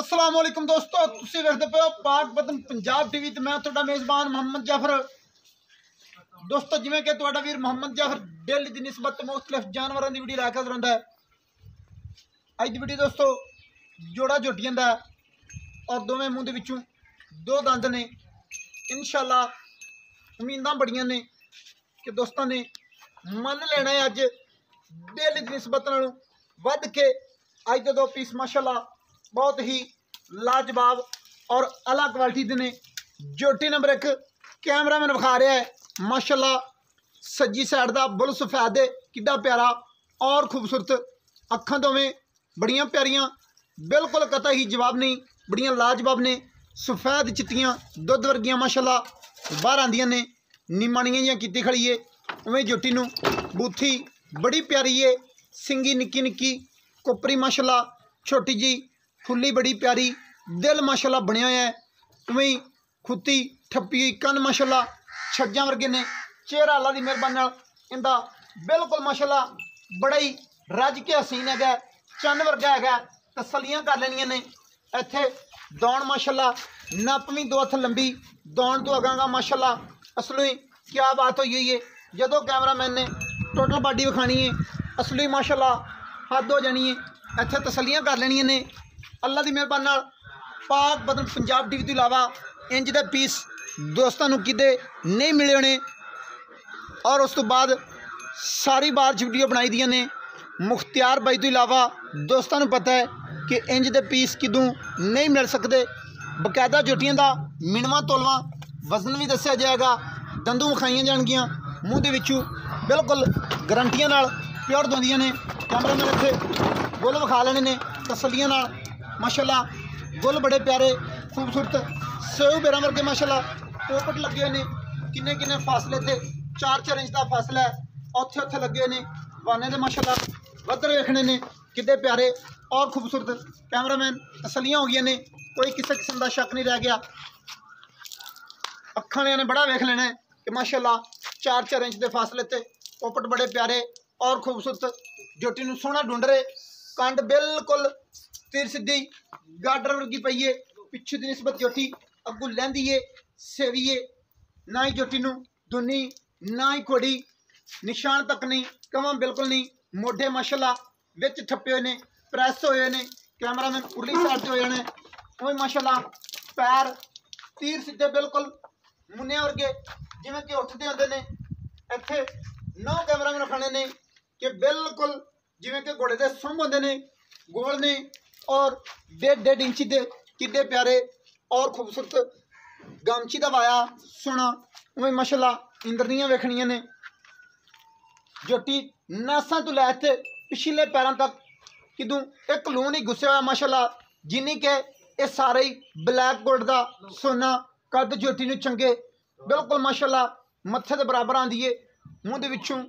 ਅਸਲਾਮ ਵਾਲੇਕੁਮ ਦੋਸਤੋ, ਤੁਸੀਂ ਵੇਖਦੇ ਪਏ ਹੋ ਪਾਕ ਬਦਨ ਪੰਜਾਬ ਟੀਵੀ ਤੇ ਮੈਂ ਤੁਹਾਡਾ ਮੇਜ਼ਬਾਨ ਮੁਹੰਮਦ ਜਾਫਰ। ਦੋਸਤੋ, ਜਿਵੇਂ ਕਿ ਤੁਹਾਡਾ ਵੀਰ ਮੁਹੰਮਦ ਜਾਫਰ ਡੇਲੀ ਦੀ ਨਿਸਬਤ ਮੁxtਲਫ ਜਾਨਵਰਾਂ ਦੀ ਵੀਡੀਓ ਲੈ ਕੇ ਰਹਿੰਦਾ ਹੈ। ਅੱਜ ਦੀ ਵੀਡੀਓ ਦੋਸਤੋ, ਜੋੜਾ ਝੋਟੀਆਂ ਜਾਂਦਾ ਹੈ ਔਰ ਦੋਵੇਂ ਮੂੰਹ ਦੇ ਵਿੱਚੋਂ ਦੋ ਦੰਦ ਨੇ। ਇਨਸ਼ਾਅੱਲਾ, ਉਮੀਦਾਂ ਬੜੀਆਂ ਨੇ ਕਿ ਦੋਸਤਾਂ ਨੇ ਮੰਨ ਲੈਣਾ ਹੈ ਅੱਜ ਡੇਲੀ ਦੀ ਨਿਸਬਤ ਨਾਲੋਂ ਵੱਧ ਕੇ ਅੱਜ ਦੇ ਦੋ ਪੀਸ ਮਾਸ਼ਾਅੱਲਾ ਬਹੁਤ ਹੀ ਲਾਜਵਾਬ ਔਰ ਅਲਾ ਕੁਆਲਿਟੀ ਦੇ ਨੇ। ਜੋਟੀ ਨੰਬਰ 1 ਕੈਮਰਾਮੈਨ ਵਿਖਾ ਰਿਹਾ ਹੈ। ਮਾਸ਼ਾਅੱਲਾ, ਸੱਜੀ ਸਾਈਡ ਦਾ ਬੁੱਲ ਸਫੈਦ ਹੈ, ਕਿੱਡਾ ਪਿਆਰਾ ਔਰ ਖੂਬਸੂਰਤ। ਅੱਖਾਂ ਦੋਵੇਂ ਬੜੀਆਂ ਪਿਆਰੀਆਂ, ਬਿਲਕੁਲ ਕਤਾ ਹੀ ਜਵਾਬ ਨਹੀਂ, ਬੜੀਆਂ ਲਾਜਵਾਬ ਨੇ। ਸਫੈਦ ਚਿੱਟੀਆਂ ਦੁੱਧ ਵਰਗੀਆਂ, ਮਾਸ਼ਾਅੱਲਾ, ਬਾਹਰ ਆਂਦੀਆਂ ਨੇ। ਨਿਮਾਣੀਆਂ ਜਾਂ ਕੀਤੀ ਖੜੀ ਏ। ਉਵੇਂ ਜੋਟੀ ਨੂੰ ਬੂਥੀ ਬੜੀ ਪਿਆਰੀ ਏ। ਸਿੰਗੀ ਨਿੱਕੀ ਨਿੱਕੀ ਕੋਪਰੀ, ਮਾਸ਼ਾਅੱਲਾ, ਛੋਟੀ ਜੀ ਫੁੱਲੀ ਬੜੀ ਪਿਆਰੀ ਦਿਲ ਮਾਸ਼ਾਅੱਲਾ ਬਣਿਆ ਹੋਇਆ ਹੈ। ਉਵੇਂ ਖੁੱਤੀ ਠੱਪੀ ਹੋਈ ਕੰਨ ਮਾਸ਼ਾਅੱਲਾ, ਛੱਜਾਂ ਵਰਗੇ ਨੇ। ਚਿਹਰਾ ਅੱਲਾ ਦੀ ਮਿਹਰਬਾਨੀ ਨਾਲ ਇਹਦਾ ਬਿਲਕੁਲ ਮਾਸ਼ਾਅੱਲਾ ਬੜਾ ਹੀ ਰੱਜ ਕੇ ਹਸੀਨ ਹੈਗਾ ਚੰਨ ਵਰਗਾ ਹੈਗਾ ਤਸੱਲੀਆਂ ਕਰ ਲੈਣੀਆਂ ਨੇ। ਇੱਥੇ ਦੌਣ ਮਾਸ਼ਾਅੱਲਾ, ਨੱਪ ਵੀ ਦੋ ਹੱਥ ਲੰਬੀ, ਦੌਣ ਤੋਂ ਅਗਾਂਗਾ ਮਾਸ਼ਾਅੱਲਾ। ਹੀ ਕੀ ਬਾਤ ਹੋਈ ਹੋਈ ਹੈ ਜਦੋਂ ਕੈਮਰਾਮੈਨ ਨੇ ਟੋਟਲ ਬਾਡੀ ਵਿਖਾਣੀ ਹੈ ਅਸਲੀ ਮਾਸ਼ਾਅੱਲਾ ਹੱਦ ਹੋ ਜਾਣੀ ਹੈ ਇੱਥੇ ਤਸੱਲੀਆਂ ਕਰ ਲੈਣੀਆਂ ਨੇ। ਅੱਲਾ ਦੀ ਮਿਹਰਬਾਨੀ ਨਾਲ ਪਾਕ ਬਦਨ ਪੰਜਾਬ ਟੀਵੀ ਤੋਂ ਇਲਾਵਾ ਇੰਜ ਦੇ ਪੀਸ ਦੋਸਤਾਂ ਨੂੰ ਕਿਤੇ ਨਹੀਂ ਮਿਲੇ ਹੋਣੇ। ਔਰ ਉਸ ਤੋਂ ਬਾਅਦ ਸਾਰੀ ਬਾਰ ਚ ਵੀਡੀਓ ਬਣਾਈ ਦੀਆਂ ਨੇ। ਮੁਖਤਿਆਰ ਬਾਈ ਤੋਂ ਇਲਾਵਾ ਦੋਸਤਾਂ ਨੂੰ ਪਤਾ ਹੈ ਕਿ ਇੰਜ ਦੇ ਪੀਸ ਕਿਦੋਂ ਨਹੀਂ ਮਿਲ ਸਕਦੇ। ਬਕਾਇਦਾ ਜੁੱਟੀਆਂ ਦਾ ਮਿਣਵਾ ਤੋਲਵਾ ਵਜ਼ਨ ਵੀ ਦੱਸਿਆ ਜਾਏਗਾ ਦੰਦੂ ਵਿਖਾਈਆਂ ਜਾਣਗੀਆਂ। ਮੂੰਹ ਦੇ ਵਿੱਚੋਂ ਬਿਲਕੁਲ ਗਰੰਟੀਆਂ ਨਾਲ ਪਿਓਰ ਦੋਂਦੀਆਂ ਨੇ। ਕੈਮਰਾਮੈਨ ਇੱਥੇ ਬੋਲ ਵਿਖਾ ਲੈਣੇ ਨੇ ਤਸੱਲੀਆਂ ਨਾਲ। ਮਾਸ਼ਾਅੱਲਾ ਗੁੱਲ ਬੜੇ ਪਿਆਰੇ, ਖੂਬਸੂਰਤ ਸੇਵ ਬੇਰਾਂ ਵਰਗੇ ਮਾਸ਼ਾਅੱਲਾ ਪੋਪਟ ਲੱਗੇ ਨੇ। ਕਿੰਨੇ ਕਿੰਨੇ ਫਾਸਲੇ ਤੇ 4-4 ਇੰਚ ਦਾ ਫਾਸਲਾ ਹੈ। ਉੱਥੇ ਉੱਥੇ ਲੱਗੇ ਨੇ। ਵਾਨੇ ਦੇ ਮਾਸ਼ਾਅੱਲਾ ਵੱਧਰ ਵੇਖਣੇ ਨੇ। ਕਿੱਡੇ ਪਿਆਰੇ ਔਰ ਖੂਬਸੂਰਤ ਕੈਮਰਾਮੈਨ ਤਸੱਲੀਆਂ ਹੋ ਗਈਆਂ ਨੇ। ਕੋਈ ਕਿਸੇ ਕਿਸਮ ਦਾ ਸ਼ੱਕ ਨਹੀਂ ਰਹਿ ਗਿਆ। ਅੱਖਾਂ ਵਾਲਿਆਂ ਨੇ ਬੜਾ ਵੇਖ ਲੈਣਾ ਕਿ ਮਾਸ਼ਾਅੱਲਾ 4-4 ਇੰਚ ਦੇ ਫਾਸਲੇ ਤੇ ਪੋਪਟ ਬੜੇ ਪਿਆਰੇ ਔਰ ਖੂਬਸੂਰਤ। ਜੋਟੀ ਨੂੰ ਸੋਹਣਾ ਢੂੰਡ ਰਹੇ। ਕੰਡ ਬਿਲਕੁਲ ਤੀਰ ਸਿੱਧੀ ਗਾਡਰ ਵਰਗੀ ਪਈਏ ਪਿੱਛੇ ਦੀ ਨਿਸਬਤ ਜੋਟੀ ਅੱਗੂ ਲੈਂਦੀ ਏ ਸੇਵੀਏ ਨਾ ਹੀ ਜੋਟੀ ਨੂੰ ਦੁਨੀ, ਨਾ ਹੀ ਕੋੜੀ ਨਿਸ਼ਾਨ ਤੱਕ ਨਹੀਂ, ਕਵਾਂ ਬਿਲਕੁਲ ਨਹੀਂ, ਮੋਢੇ ਮਾਸ਼ਾਅੱਲਾ ਵਿੱਚ ਠੱਪੇ ਹੋਏ ਨੇ, ਪ੍ਰੈਸ ਹੋਏ ਨੇ, ਕੈਮਰਾਮੈਨ ਉਰਲੀ ਸਾਈਡ ਤੇ ਹੋ ਜਾਣੇ ਉਹ ਮਾਸ਼ਾਅੱਲਾ, ਪੈਰ ਤੀਰ ਸਿੱਧੇ ਬਿਲਕੁਲ ਮੁੰਨੇ ਵਰਗੇ, ਜਿਵੇਂ ਕਿ ਉੱਠਦੇ ਹੁੰਦੇ ਨੇ, ਇੱਥੇ ਨੌ ਕੈਮਰਾਮੈਨ ਰਖਣੇ ਨੇ, ਕਿ ਬਿਲਕੁਲ ਜਿਵੇਂ ਕਿ ਘੋੜੇ ਦੇ ਸੁੰਭ ਹੁੰਦੇ ਨੇ, ਗੋਲ ਨੇ ਔਰ ਡੇਢ ਡੇਢ ਇੰਚੀ ਦੇ ਕਿੱਡੇ ਪਿਆਰੇ ਔਰ ਖੂਬਸੂਰਤ ਗਮਚੀ ਦਾ ਵਾਇਆ ਸੋਹਣਾ ਉਵੇਂ ਮਾਸ਼ਾਅੱਲਾ ਇੰਦਰਨੀਆਂ ਵੇਖਣੀਆਂ ਨੇ। ਜੋਟੀ ਨਾਸਾਂ ਤੋਂ ਲੈ ਕੇ ਪਿਛਲੇ ਪੈਰਾਂ ਤੱਕ ਕਿਦੋਂ ਇੱਕ ਲੂਣ ਹੀ ਗੁੱਸੇ ਹੋਇਆ ਮਾਸ਼ਾਅੱਲਾ, ਜਿੰਨੀ ਕਿ ਇਹ ਸਾਰੇ ਹੀ ਬਲੈਕ ਗੋਲਡ ਦਾ ਸੋਨਾ ਕੱਦ ਜੋਟੀ ਨੂੰ ਚੰਗੇ ਬਿਲਕੁਲ ਮਾਸ਼ਾਅੱਲਾ ਮੱਥੇ ਦੇ ਬਰਾਬਰ ਆਂਦੀ ਏ। ਮੂੰਹ ਦੇ ਵਿੱਚੋਂ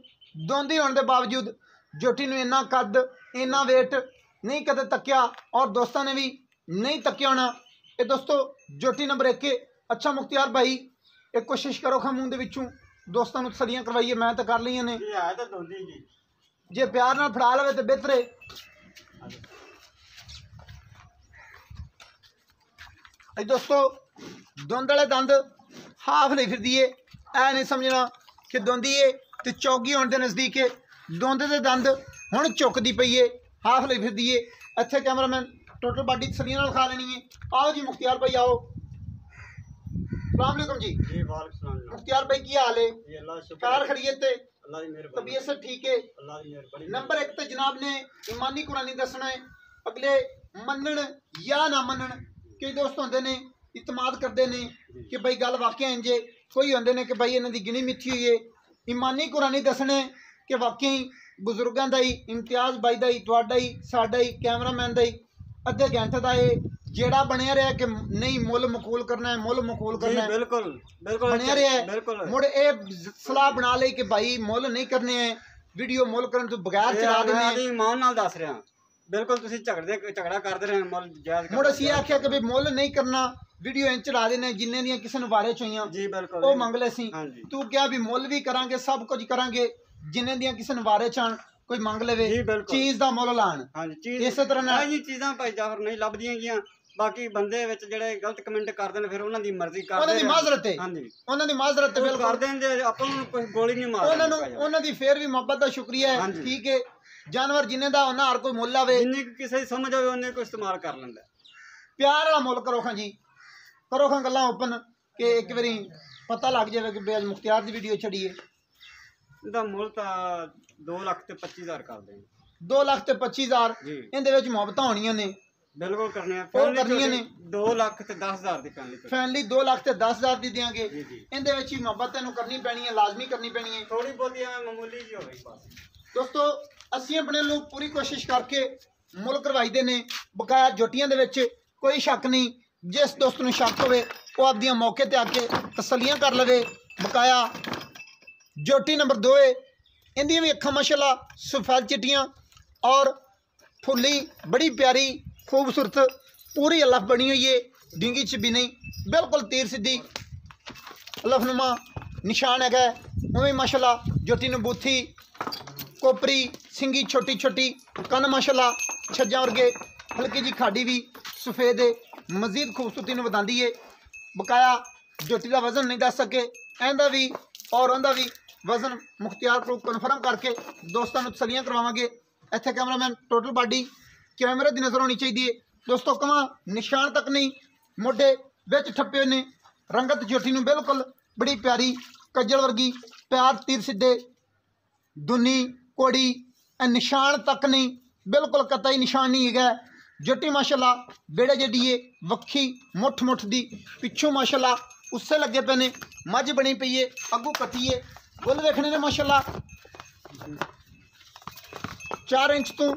ਦੋਂਦੀ ਹੋਣ ਦੇ ਬਾਵਜੂਦ ਜੋਟੀ ਨੂੰ ਇੰਨਾ ਕੱਦ, ਇੰਨਾ weight ਨਹੀਂ ਕਦੇ ਤੱਕਿਆ ਔਰ ਦੋਸਤਾਂ ਨੇ ਵੀ ਨਹੀਂ ਤੱਕਿਆ ਹੋਣਾ। ਇਹ ਦੋਸਤੋ ਜੋਟੀ ਨੰਬਰ 1 ਅੱਛਾ ਮੁਖਤਿਆਰ ਭਾਈ ਇਹ ਕੋਸ਼ਿਸ਼ ਕਰੋ ਖਾ ਮੂੰਹ ਦੇ ਵਿੱਚੋਂ। ਦੋਸਤਾਂ ਨੂੰ ਤਸਲੀਆਂ ਕਰਵਾਈਏ ਮੈਂ ਤਾਂ ਕਰ ਲਈਆਂ ਨੇ। ਇਹ ਹੈ ਤਾਂ ਦੋਂਦੀ ਜੀ। ਜੇ ਪਿਆਰ ਨਾਲ ਫੜਾ ਲਵੇ ਤੇ ਬਿਹਤਰੇ ਇਹ ਦੋਸਤੋ ਦੁੰਦ ਵਾਲੇ ਦੰਦ ਹਾਫ ਲਈ ਫਿਰਦੀ ਏ। ਐ ਨਹੀਂ ਸਮਝਣਾ ਕਿ ਦੁੰਦੀ ਏ ਤੇ ਚੌਗੀ ਹੋਣ ਦੇ ਨਜ਼ਦੀਕ ਏ। ਦੁੰਦ ਦੇ ਦੰਦ ਹੁਣ ਝੁਕਦੀ ਪਈ ਏ। ਹਾਫ ਲਈ ਫਿਰਦੀ ਏ। ਇੱਥੇ ਕੈਮਰਾਮੈਨ ਟੋਟਲ ਬਾਡੀ ਤਸਲੀਆਂ ਨਾਲ ਖਾ ਲੈਣੀ ਏ। ਆਓ ਜੀ ਮੁਖਤਿਆਰ ਭਾਈ ਆਓ। ਸਲਾਮ ਅਲੈਕੁਮ ਜੀ। ਜੀ ਵਾਲਕ ਸਲਾਮ। ਮੁਖਤਿਆਰ ਭਾਈ ਕੀ ਹਾਲ ਏ? ਜੀ ਅੱਲਾਹ ਸ਼ੁਕਰ ਕਾਰ ਹੈ। ਖੜੀਏ ਤੇ। ਅੱਲਾਹ ਦੀ ਮਿਹਰਬਾਨੀ। ਤਬੀਅਤ ਸੇ ਠੀਕ ਏ? ਅੱਲਾਹ ਦੀ ਮਿਹਰਬਾਨੀ। ਨੰਬਰ 1 ਤੇ ਜਨਾਬ ਨੇ ਇਮਾਨੀ ਕੁਰਾਨੀ ਦੱਸਣਾ ਹੈ ਅਗਲੇ ਮੰਨਣ ਜਾਂ ਨਾ ਮੰਨਣ ਕਈ ਦੋਸਤ ਹੁੰਦੇ ਨੇ ਇਤਮਾਦ ਕਰਦੇ ਨੇ ਕਿ ਬਈ ਗੱਲ ਵਾਕਿਆ ਇੰਜੇ ਕੋਈ ਹੁੰਦੇ ਨੇ ਕਿ ਬਈ ਇਹਨਾਂ ਦੀ ਗਿਣੀ ਮਿੱਥੀ ਹੋਈ ਏ। ਇਮਾਨੀ ਕੁਰਾਨੀ ਦੱਸਣਾ ਕਿ ਵਾਕਈ ਬਜ਼ੁਰਗਾਂ ਦਾ ਹੀ ਇਮਤਿਆਜ਼ ਬਾਈ ਦਾ ਹੀ ਤੁਹਾਡਾ ਹੀ ਸਾਡਾ ਹੀ ਕੈਮਰਾਮੈਨ ਦਾ ਹੀ ਅੱਧੇ ਘੰਟੇ ਦਾ ਇਹ ਜਿਹੜਾ ਬਣਿਆ ਰਿਹਾ ਕਿ ਨਹੀਂ ਮੁੱਲ ਮਕੂਲ ਕਰਨਾ ਹੈ ਮੁੱਲ ਮਕੂਲ ਕਰਨਾ ਹੈ। ਬਿਲਕੁਲ ਬਿਲਕੁਲ ਬਣਿਆ ਰਿਹਾ ਹੈ। ਮੁੜ ਇਹ ਸਲਾਹ ਬਣਾ ਲਈ ਕਿ ਭਾਈ ਮੁੱਲ ਨਹੀਂ ਕਰਨੇ ਹੈ ਵੀਡੀਓ ਮੁੱਲ ਕਰਨ ਤੋਂ ਬਗੈਰ ਚਲਾ ਮੈਂ ਹਾਂ। ਦੀ ਇਮਾਨ ਨਾਲ ਦੱਸ ਰਿਹਾ। ਬਿਲਕੁਲ ਤੁਸੀਂ ਝਗੜੇ ਝਗੜਾ ਕਰਦੇ ਰਹੇ ਮਲ ਜਾਇਜ਼ ਮੁੜ ਅਸੀਂ ਆਖਿਆ ਕਿ ਵੀ ਮੁੱਲ ਨਹੀਂ ਕਰਨਾ ਵੀਡੀਓ ਇੰਚ ਚਲਾ ਦੇਣੇ ਜਿੰਨੇ ਦੀਆਂ ਕਿਸੇ ਨੂੰ ਵਾਰੇ ਚੋਈਆਂ ਜੀ ਬਿਲਕੁਲ ਉਹ ਮੰਗ ਲੈ ਸੀ ਤੂੰ ਕਿਹਾ ਵੀ ਮੁੱਲ ਵੀ ਕਰਾਂਗੇ ਸਭ ਕੁਝ ਕਰਾਂਗੇ। ਜਿੰਨੇ ਦੀਆਂ ਕਿਸੇ ਨੂੰ ਵਾਰੇ ਚਾਣ ਕੋਈ ਮੰਗ ਲਵੇ ਜੀ, ਬਿਲਕੁਲ। ਚੀਜ਼ ਦਾ ਮੁੱਲ ਲਾਣ। ਹਾਂਜੀ ਚੀਜ਼ ਇਸੇ ਤਰ੍ਹਾਂ ਨਾਲ- ਜੀ ਚੀਜ਼ਾਂ ਭਾਈ ਜਾਫਰ ਨਹੀਂ ਲੱਭਦੀਆਂ ਗੀਆਂ। ਬਾਕੀ ਬੰਦੇ ਵਿੱਚ ਜਿਹੜੇ ਗਲਤ ਕਮੈਂਟ ਕਰਦੇ ਨੇ ਫਿਰ ਉਹਨਾਂ ਦੀ ਮਰਜ਼ੀ ਕਰਦੇ ਉਹਨਾਂ ਦੀ। ਮਾਜ਼ਰਤ ਹੈ ਹਾਂਜੀ। ਉਹਨਾਂ ਦੀ ਮਾਜ਼ਰਤ ਬਿਲਕੁਲ। ਕਰਦੇ ਨੇ ਆਪਾਂ ਨੂੰ ਕੋਈ ਗੋਲੀ ਨਹੀਂ ਮਾਰਦੇ ਉਹਨਾਂ ਨੂੰ। ਉਹਨਾਂ ਦੀ ਫੇਰ ਵੀ ਮੁਹੱਬਤ ਦਾ ਸ਼ੁਕਰੀਆ ਹੈ। ਠੀਕ ਹੈ ਜਾਨਵਰ ਜਿੰਨੇ ਦਾ ਉਹਨਾਂ ਹਰ ਕੋਈ ਮੁੱਲ ਆਵੇ ਜਿੰਨੀ ਕਿਸੇ ਸਮਝ ਆਵੇ ਉਹਨੇ ਕੋਈ ਇਸਤੇਮਾਲ ਕਰ ਲੈਂਦਾ। ਪਿਆਰ ਵਾਲਾ ਮੁੱਲ ਕਰੋ ਖਾਂ ਜੀ। ਕਰੋ ਖਾਂ ਗੱਲਾਂ ਓਪਨ ਕਿ ਇੱਕ ਵਾਰੀ ਪਤਾ ਲੱਗ ਜਾਵੇ ਕਿ ਬੇਅਦ ਮੁਖਤਿਆਰ ਦੀ ਵੀਡੀਓ ਛੜੀਏ ਇਹਦਾ ਮੁੱਲ ਤਾਂ 2 ਲੱਖ ਤੇ 25000 ਕਰਦੇ ਨੇ 2 ਲੱਖ ਤੇ 25000 ਜੀ। ਇਹਦੇ ਵਿੱਚ ਮੁਹੱਬਤਾਂ ਹੋਣੀਆਂ ਨੇ। ਬਿਲਕੁਲ ਕਰਨੇ ਆ ਕਰਨੀਆਂ ਨੇ। 2 ਲੱਖ ਤੇ 10000 ਦੀ ਫੈਮਿਲੀ ਫੈਮਿਲੀ 2 ਲੱਖ ਤੇ 10000 ਦੀ ਦਿਆਂਗੇ। ਜੀ ਜੀ। ਇਹਦੇ ਵਿੱਚ ਹੀ ਮੁਹੱਬਤ ਤੈਨੂੰ ਕਰਨੀ ਪੈਣੀ ਹੈ ਲਾਜ਼ਮੀ ਕਰਨੀ ਪੈਣੀ ਹੈ। ਥੋੜੀ ਬਹੁਤੀ ਐਵੇਂ ਮਾਮੂਲੀ ਜੀ ਹੋਵੇ ਬਸ। ਦੋਸਤੋ ਅਸੀਂ ਆਪਣੇ ਲੋਕ ਪੂਰੀ ਕੋਸ਼ਿਸ਼ ਕਰਕੇ ਮੁੱਲ ਕਰਵਾਈਦੇ ਨੇ। ਬਕਾਇਆ ਜੋਟੀਆਂ ਦੇ ਵਿੱਚ ਕੋਈ ਸ਼ੱਕ ਨਹੀਂ। ਜਿਸ ਦੋਸਤ ਨੂੰ ਸ਼ੱਕ ਹੋਵੇ ਉਹ ਆਪਦੀਆਂ ਮੌਕੇ ਤੇ ਆ ਕੇ ਤਸੱਲੀਆਂ ਕਰ ਲਵੇ। ਬਕਾਇਆ ਜੋਟੀ ਨੰਬਰ 2 ਏ। ਇਹਦੀਆਂ ਵੀ ਅੱਖਾਂ ਮਾਸ਼ਾਅੱਲਾ ਸਫੈਦ ਚਿੱਟੀਆਂ ਔਰ ਫੁੱਲੀ, ਬੜੀ ਪਿਆਰੀ, ਖੂਬਸੂਰਤ, ਪੂਰੀ ਅਲਫ ਬਣੀ ਹੋਈ ਏ। ਡਿੰਗੀ ਚ ਵੀ ਨਹੀਂ, ਬਿਲਕੁਲ ਤੀਰ ਸਿੱਧੀ ਅਲਫਨੁਮਾ ਨਿਸ਼ਾਨ ਹੈਗਾ। ਉਵੇਂ ਮਾਸ਼ਾਅੱਲਾ ਜੋਟੀ ਨੂੰ ਬੂਥੀ, ਕੋਪਰੀ, ਸਿੰਗੀ ਛੋਟੀ ਛੋਟੀ ਕੰਨ ਮਾਸ਼ਾਅੱਲਾ ਛੱਜਾਂ ਵਰਗੇ। ਹਲਕੀ ਜੀ ਖਾਡੀ ਵੀ ਸਫੇਦ ਏ, ਮਜ਼ੀਦ ਖੂਬਸੂਰਤੀ ਨੂੰ ਵਧਾਉਂਦੀ ਏ। ਬਕਾਇਆ ਜੋਟੀ ਦਾ ਵਜ਼ਨ ਨਹੀਂ ਦੱਸ ਸਕੇ, ਇਹਦਾ ਵੀ ਔਰ ਉਹਦਾ ਵੀ ਵਜ਼ਨ ਮੁਖਤਿਆਰ ਕੋਲ ਕਨਫਰਮ ਕਰਕੇ ਦੋਸਤਾਂ ਨੂੰ ਤਸਲੀਆਂ ਕਰਵਾਵਾਂਗੇ। ਇੱਥੇ ਕੈਮਰਾਮੈਨ ਟੋਟਲ ਬਾਡੀ ਕੈਮਰੇ ਦੀ ਨਜ਼ਰ ਹੋਣੀ ਚਾਹੀਦੀ ਹੈ। ਦੋਸਤੋ, ਕਵਾਂ, ਨਿਸ਼ਾਨ ਤੱਕ ਨਹੀਂ, ਮੋਢੇ ਵਿੱਚ ਠੱਪੇ ਹੋਏ ਨੇ। ਰੰਗਤ ਜੋਟੀ ਨੂੰ ਬਿਲਕੁਲ ਬੜੀ ਪਿਆਰੀ ਕੱਜਲ ਵਰਗੀ ਪਿਆਰ ਤੀਰ ਸਿੱਧੇ, ਦੁਨੀ, ਕੋੜੀ ਨਿਸ਼ਾਨ ਤੱਕ ਨਹੀਂ, ਬਿਲਕੁਲ ਕਤਈ ਨਿਸ਼ਾਨ ਨਹੀਂ ਹੈਗਾ। ਜੱਟੀ ਮਾਸ਼ਾਅੱਲਾ ਬੇੜੇ ਜਿਹੜੀ ਏ, ਵੱਖੀ ਮੁੱਠ ਮੁੱਠ ਦੀ। ਪਿੱਛੋਂ ਮਾਸ਼ਾਅੱਲਾ ਉਸੇ ਲੱਗੇ ਪਏ ਨੇ, ਮੱਝ ਬਣੀ ਪਈ ਏ, ਅੱਗੋਂ ਕੱਟੀਏ ਏ ਬੁੱਲ ਵੇਖਣੇ ਨੇ ਮਾਸ਼ਾਅੱਲਾ 4 ਇੰਚ ਤੋਂ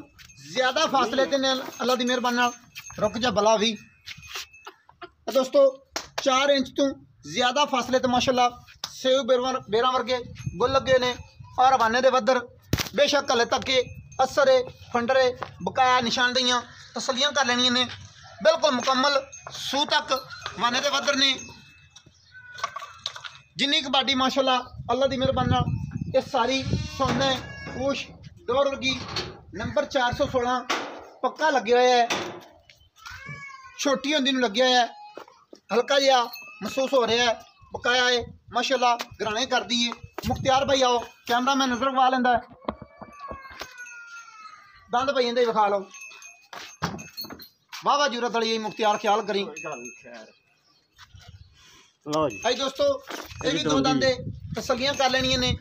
ਜ਼ਿਆਦਾ ਫਾਸਲੇ ਤੇ ਨੇ ਅੱਲਾ ਦੀ ਮਿਹਰਬਾਨੀ ਨਾਲ ਰੁਕ ਜਾ ਬਲਾ ਵੀ ਤਾਂ ਦੋਸਤੋ 4 ਇੰਚ ਤੋਂ ਜ਼ਿਆਦਾ ਫਾਸਲੇ ਤੇ ਮਾਸ਼ਾਅੱਲਾ ਸੇਵ ਬੇਰਾਂ ਬੇਰਾਂ ਵਰਗੇ ਗੁੱਲ ਲੱਗੇ ਨੇ ਔਰ ਹਵਾਨੇ ਦੇ ਵੱਦਰ ਬੇਸ਼ੱਕ ਹਲੇ ਤੱਕ ਇਹ ਅਸਰੇ ਫੰਡਰੇ ਬਕਾਇਆ ਨਿਸ਼ਾਨਦੇਹੀਆਂ ਤਸੱਲੀਆਂ ਕਰ ਲੈਣੀਆਂ ਨੇ ਬਿਲਕੁਲ ਮੁਕੰਮਲ ਸੂ ਤੱਕ ਹਵਾਨੇ ਦੇ ਵੱਦਰ ਨੇ ਜਿੰਨੀ ਕੁ ਬਾਡੀ ਮਾਸ਼ਾਅੱਲਾ, ਅੱਲਾ ਦੀ ਮਿਹਰਬਾਨੀ ਨਾਲ ਇਹ ਸਾਰੀ ਸੋਨੇ ਪੂਛ ਡੋਰ ਵਰਗੀ ਨੰਬਰ 416 ਪੱਕਾ ਲੱਗਿਆ ਹੋਇਆ ਹੈ। ਛੋਟੀ ਹੁੰਦੀ ਨੂੰ ਲੱਗਿਆ ਹੋਇਆ ਹੈ। ਹਲਕਾ ਜਿਹਾ ਮਹਿਸੂਸ ਹੋ ਰਿਹਾ ਹੈ। ਪਕਾਇਆ ਹੈ। ਮਾਸ਼ਾਅੱਲਾ, ਗਰਾਣੇ ਕਰਦੀ ਏ ਮੁਖਤਿਆਰ ਭਾਈ ਆਓ, ਕੈਮਰਾਮੈਨ ਨਜ਼ਰ ਲਗਵਾ ਲੈਂਦਾ ਹੈ। ਦੰਦ ਭਾਈ ਇਹਦੇ ਵਿਖਾ ਲਓ। ਵਾਹ ਵਾਹ ਜੁਰਤ ਵਾਲੀ ਇਹ ਮੁਖਤਿਆਰ, ਖਿਆਲ ਕਰੀ। ਲਓ ਜੀ। ਭਾਈ ਦੋਸਤੋ ਇਹ ਵੀ ਦੋ ਦੰਦੇ ਤਸੱਲੀਆਂ ਕਰ ਲੈਣੀਆਂ ਨੇ।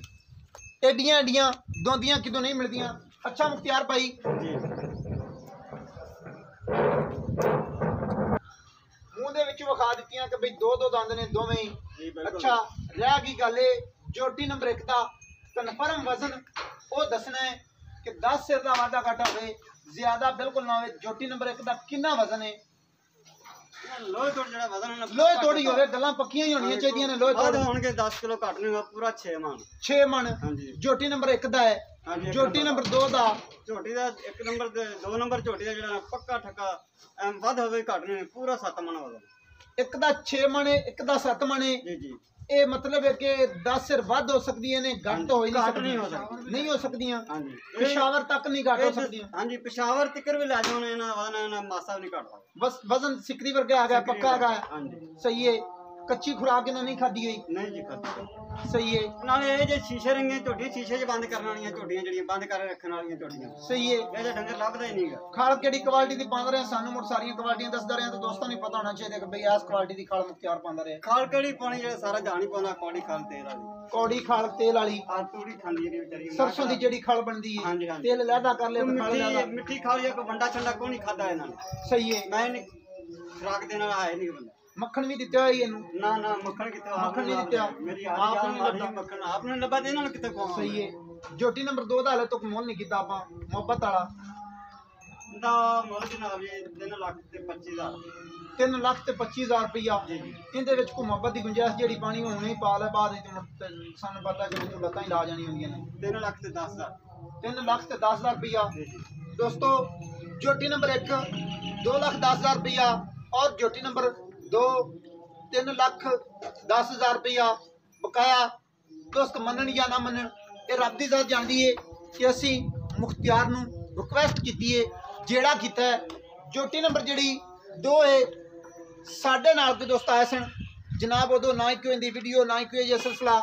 ਏਡੀਆਂ ਏਡੀਆਂ ਦੋਂਦੀਆਂ ਕਿਦੋਂ ਨਹੀਂ ਮਿਲਦੀਆਂ। ਅੱਛਾ ਮੁਖਤਿਆਰ ਭਾਈ। ਜੀ। ਮੂੰਹ ਦੇ ਵਿੱਚ ਵਿਖਾ ਦਿੱਤੀਆਂ ਕਿ ਬਈ ਦੋ ਦੋ ਦੰਦ ਨੇ ਦੋਵੇਂ ਹੀ। ਅੱਛਾ ਰਹਿ ਗਈ ਗੱਲ ਇਹ। ਜੋਟੀ ਨੰਬਰ 1 ਦਾ ਕਨਫਰਮ ਵਜ਼ਨ। ਉਹ ਦੱਸਣਾ ਹੈ ਕਿ 10 ਸਿਰ ਦਾ ਵਾਧਾ ਘਾਟਾ ਹੋਵੇ ਜ਼ਿਆਦਾ ਬਿਲਕੁਲ ਨਾ ਹੋਵੇ। ਜੋਟੀ ਨੰਬਰ 1 ਦਾ ਕਿੰਨਾ ਵਜ਼ਨ ਹੈ? ਲੋਹੇ ਤੋੜ ਜਿਹੜਾ ਵਜ਼ਨ ਉਹਨਾਂ ਲੋਹੇ ਤੋੜੀ ਹੋਵੇ ਗੱਲਾਂ ਪੱਕੀਆਂ ਹੀ ਹੋਣੀਆਂ ਚਾਹੀਦੀਆਂ ਨੇ ਲੋਹੇ ਤੋੜ ਹੋਣਗੇ 10 ਕਿਲੋ ਘੱਟ ਨਹੀਂ ਹੋਗਾ ਪੂਰਾ 6 ਮਣ। 6 ਮਣ। ਜੋਟੀ ਨੰਬਰ 1 ਦਾ ਹੈ। ਜੋਟੀ ਨੰਬਰ। 2 ਦਾ ਝੋਟੀ ਦਾ ਇੱਕ ਨੰਬਰ ਤੇ ਦੋ ਨੰਬਰ ਝੋਟੀ ਦਾ ਜਿਹੜਾ ਪੱਕਾ ਠੱਕਾ ਐਮ ਵੱਧ ਹੋਵੇ ਘੱਟ ਨਹੀਂ ਹੋਵੇ, ਪੂਰਾ 7 ਮਣ ਵਜ਼ਨ ਇੱਕ ਦਾ 6 ਮਣ ਇੱਕ ਦਾ 7 ਮਣ ਜੀ ਜੀ। ਇਹ ਮਤਲਬ ਹੈ ਕਿ 10 ਸਿਰ ਵੱਧ ਹੋ ਸਕਦੀਆਂ ਨੇ ਘੱਟ ਹੋ ਹੀ ਨਹੀਂ ਘੱਟ ਨਹੀਂ ਹੋ ਸਕਦੀਆਂ। ਸਕਦੀਆਂ। ਨਹੀਂ ਹੋ ਸਕਦੀਆਂ। ਹਾਂਜੀ। ਇਹ- ਪਿਸ਼ਾਵਰ ਤੱਕ ਨਹੀਂ ਘੱਟ ਹੋ ਇਹ ਤਾਂ- ਸਕਦੀਆਂ। ਹਾਂਜੀ ਪਿਸ਼ਾਵਰ ਤਿੱਕਰ ਵੀ ਲੈ ਜਾਣ ਇਹਨਾਂ ਦਾ ਵਜ਼ਨ ਇਹਨਾਂ ਦਾ ਮਾਸਾ ਵੀ ਨਹੀਂ ਘਟਦਾ। ਬਸ ਵਜ਼ਨ ਸਿਕਰੀ ਵਰਗਾ ਆ ਗਿਆ ਪੱਕਾ ਆ ਗਿਆ ਹਾਂਜੀ। ਸਹੀ ਹੈ। ਕੱਚੀ ਖੁਰਾਕ ਇਹਨਾਂ ਨਹੀਂ ਖਾਦੀ ਹੋਈ। ਨਹੀਂ ਜੀ ਖਾਦੀ ਸਹੀ ਹੈ। ਨਾਲੇ ਇਹ ਜੇ ਸ਼ੀਸ਼ੇ ਰੰਗੇ ਝੋਟੀ ਸ਼ੀਸ਼ੇ 'ਚ ਬੰਦ ਕਰਨ ਵਾਲੀਆਂ ਝੋਟੀਆਂ ਜਿਹੜੀਆਂ ਬੰਦ ਕਰ ਰੱਖਣ ਵਾਲੀਆਂ ਝੋਟੀਆਂ ਸਹੀ ਹੈ। ਇਹ ਜੇ ਡੰਗਰ ਲੱਭਦਾ ਹੀ ਨਹੀਂਗਾ ਖਾਲ ਕਿਹੜੀ ਕੁਆਲਿਟੀ ਦੀ ਪਾਉਂਦੇ ਰਹੇ? ਸਾਨੂੰ ਮੁੜ ਸਾਰੀਆਂ ਕੁਆਲਿਟੀਆਂ ਦੱਸਦਾ ਰਿਹਾ ਤੇ ਦੋਸਤਾਂ ਨੂੰ ਪਤਾ ਹੋਣਾ ਚਾਹੀਦਾ ਕਿ ਬਈ ਇਸ ਕੁਆਲਿਟੀ ਦੀ ਖਾਲ ਮੁਖਤਿਆਰ ਪਾਉਂਦਾ ਰਿਹਾ। ਖਾਲ ਕਿਹੜੀ ਪਾਣੀ ਜਿਹੜਾ ਸਾਰਾ ਜਾਣ ਪਾਉਂਦਾ ਕੌੜੀ ਖਾਲ ਤੇਲ ਵਾਲੀ। ਕੌੜੀ ਖਾਲ ਤੇਲ ਵਾਲੀ। ਆ ਤੂੜੀ ਖਾਂਦੀ ਜਿਹੜੀ ਵਿਚਾਰੀ ਸਰਸੋਂ ਦੀ ਜਿਹੜੀ ਖਾਲ ਬਣਦੀ ਹੈ। ਤੇਲ ਲਹਿਦਾ ਕਰ ਲਿਆ ਤੇ ਖਾਲ ਮਿੱਠੀ ਖਾਲ ਜਾਂ ਕੋਈ ਵੰਡਾ ਛੰਡਾ ਕੋਈ ਨਹੀਂ ਖਾਦਾ ਇਹਨਾਂ ਨੇ। ਸਹੀ ਹੈ। ਮੈਂ ਨਹੀਂ ਖੁਰਾਕ ਦੇਣ ਵਾਲਾ ਹੈ ਨਹੀਂ ਬੰਦਾ। ਮੱਖਣ ਵੀ ਦਿੱਤਾ ਹੋਇਆ ਜੀ ਇਹਨੂੰ ਨਾ ਨਾ ਮੱਖਣ ਕਿਤੇ ਮੱਖਣ ਨਹੀਂ ਦਿੱਤਾ। ਮੇਰੀ ਆਪ ਆਪ ਨੂੰ ਨੂੰ ਲੱਭਾ। ਮੱਖਣ ਆਪ ਨੂੰ ਲੱਭਾ ਤੇ ਇਹਨਾਂ ਨੂੰ ਕਿਤੇ ਖਵਾਵਾਂ ਸਹੀ ਹੈ ਜੋਟੀ ਨੰਬਰ 2 ਦਾ ਹਲੇ ਤੱਕ ਮੁੱਲ ਨਹੀਂ ਕੀਤਾ ਆਪਾਂ ਮੁਹੱਬਤ ਵਾਲਾ ਦਾ ਮੁੱਲ ਜਨਾਬ ਜੀ 3 ਲੱਖ ਤੇ 25000 3 ਲੱਖ ਤੇ 25000 ਰੁਪਈਆ ਜੀ ਜੀ ਇਹਦੇ ਵਿੱਚ ਕੋਈ ਮੁਹੱਬਤ ਦੀ ਗੁੰਜਾਇਸ਼ ਜਿਹੜੀ ਪਾਣੀ ਹੁਣ ਹੀ ਪਾ ਲੈ ਬਾਅਦ ਵਿੱਚ ਮੁੜ ਤੇ ਸਾਨੂੰ ਪਤਾ ਕਿ ਮੈਨੂੰ ਲੱਤਾਂ ਹੀ ਲਾ ਜਾਣੀਆਂ ਹੁੰਦੀਆਂ ਨੇ 3 ਲੱਖ ਤੇ 10000 3 ਲੱਖ ਤੇ 10000 ਰੁਪਈਆ ਜੀ ਜੀ ਦੋਸਤੋ ਜੋਟੀ ਨੰਬਰ 1 2 ਲੱਖ 10000 ਰੁਪਈਆ ਔਰ ਜੋਟੀ ਨੰਬਰ 2 3 ਲੱਖ 10000 ਰੁਪਈਆ ਬਕਾਇਆ। ਦੋਸਤ ਮੰਨਣ ਜਾਂ ਨਾ ਮੰਨਣ ਇਹ ਰੱਬ ਦੀ ਜ਼ਾਤ ਜਾਣਦੀ ਏ ਕਿ ਅਸੀਂ ਮੁਖਤਿਆਰ ਨੂੰ ਰਿਕੁਐਸਟ ਕੀਤੀ ਹੈ ਜਿਹੜਾ ਕੀਤਾ ਜੋਟੀ ਨੰਬਰ ਜਿਹੜੀ ਦੋ ਹੈ ਸਾਡੇ ਨਾਲ ਕੋਈ ਦੋਸਤ ਆਏ ਸਨ। ਜਨਾਬ ਉਦੋਂ ਨਾ ਹੀ ਕੋਈ ਦੀ ਵੀਡੀਓ ਨਾ ਹੀ ਕੋਈ ਇਹ ਸਿਲਸਿਲਾ।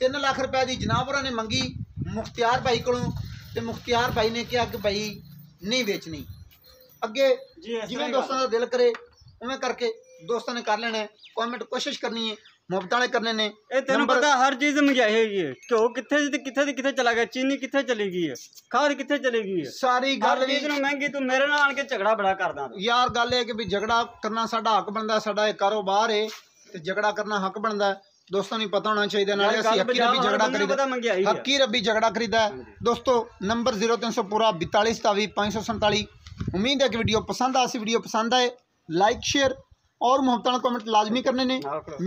3 ਲੱਖ ਰੁਪਏ ਦੀ ਜਨਾਬ ਹੋਰਾਂ ਨੇ ਮੰਗੀ ਮੁਖਤਿਆਰ ਭਾਈ ਕੋਲੋਂ ਤੇ ਮੁਖਤਿਆਰ ਭਾਈ ਨੇ ਕਿਹਾ ਕਿ ਭਾਈ ਨਹੀਂ ਵੇਚਣੀ। ਅੱਗੇ ਜਿਵੇਂ ਦੋਸਤਾਂ ਦਾ ਦਿਲ ਕਰੇ ਉਵੇਂ ਕਰਕੇ ਦੋਸਤਾਂ ਨੇ ਕਰ ਲੈਣਾ ਕਮੈਂਟ ਕੋਸ਼ਿਸ਼ ਕਰਨੀ ਹੈ ਮੁਹੱਬਤ ਵਾਲੇ ਕਰਨੇ ਨੇ ਇਹ ਤੈਨੂੰ ਪਤਾ ਹਰ ਚੀਜ਼ ਮਹਿੰਗਾਈ ਹੋਈ ਹੈ ਘਿਓ ਕਿੱਥੇ ਤੇ ਕਿੱਥੇ ਦੀ ਕਿੱਥੇ ਚਲਾ ਗਿਆ ਚੀਨੀ ਕਿੱਥੇ ਚਲੀ ਗਈ ਹੈ ਖਾਦ ਕਿੱਥੇ ਚਲੀ ਗਈ ਹੈ ਸਾਰੀ ਗੱਲ ਵੀ ਨੂੰ ਮਹਿੰਗੀ ਤੂੰ ਮੇਰੇ ਨਾਲ ਆਣ ਕੇ ਝਗੜਾ ਬੜਾ ਕਰਦਾ ਤੂੰ। ਯਾਰ ਗੱਲ ਇਹ ਕਿ ਵੀ ਝਗੜਾ ਕਰਨਾ ਸਾਡਾ ਹੱਕ ਬਣਦਾ ਸਾਡਾ ਇਹ ਕਾਰੋਬਾਰ ਹੈ ਤੇ ਝਗੜਾ ਕਰਨਾ ਹੱਕ ਬਣਦਾ। ਦੋਸਤਾਂ ਨੂੰ ਪਤਾ ਹੋਣਾ ਚਾਹੀਦਾ ਨਾਲੇ ਅਸੀਂ ਹੱਕੀ ਰੱਬੀ ਝਗੜਾ ਕਰੀਦਾ। ਹੱਕੀ ਰੱਬੀ ਝਗੜਾ ਕਰੀਦਾ। ਦੋਸਤੋ ਨੰਬਰ 0300 ਪੂਰਾ 42 547 ਉਮੀਦ ਹੈ ਕਿ ਵੀਡੀਓ ਪਸੰਦ ਆ ਸੀ ਵੀਡੀਓ ਪਸੰਦ ਆਏ ਲਾਈਕ ਸ਼ੇਅਰ ਔਰ ਮੁਹੱਬਤਾਂ ਨਾਲ ਕਮੈਂਟ ਲਾਜ਼ਮੀ ਕਰਨੇ ਨੇ।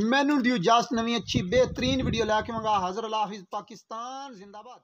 ਮੈਨੂੰ ਦਿਓ ਇਜਾਜ਼ਤ ਨਵੀਂ ਅੱਛੀ ਬਿਹਤਰੀਨ ਵੀਡੀਓ ਲੈ ਕੇ ਮੰਗਾ ਹਾਜ਼ਰ ਅੱਲਾ ਹਾਫਿਜ਼ ਪਾਕਿਸਤਾਨ ਜ਼ਿੰਦਾਬਾਦ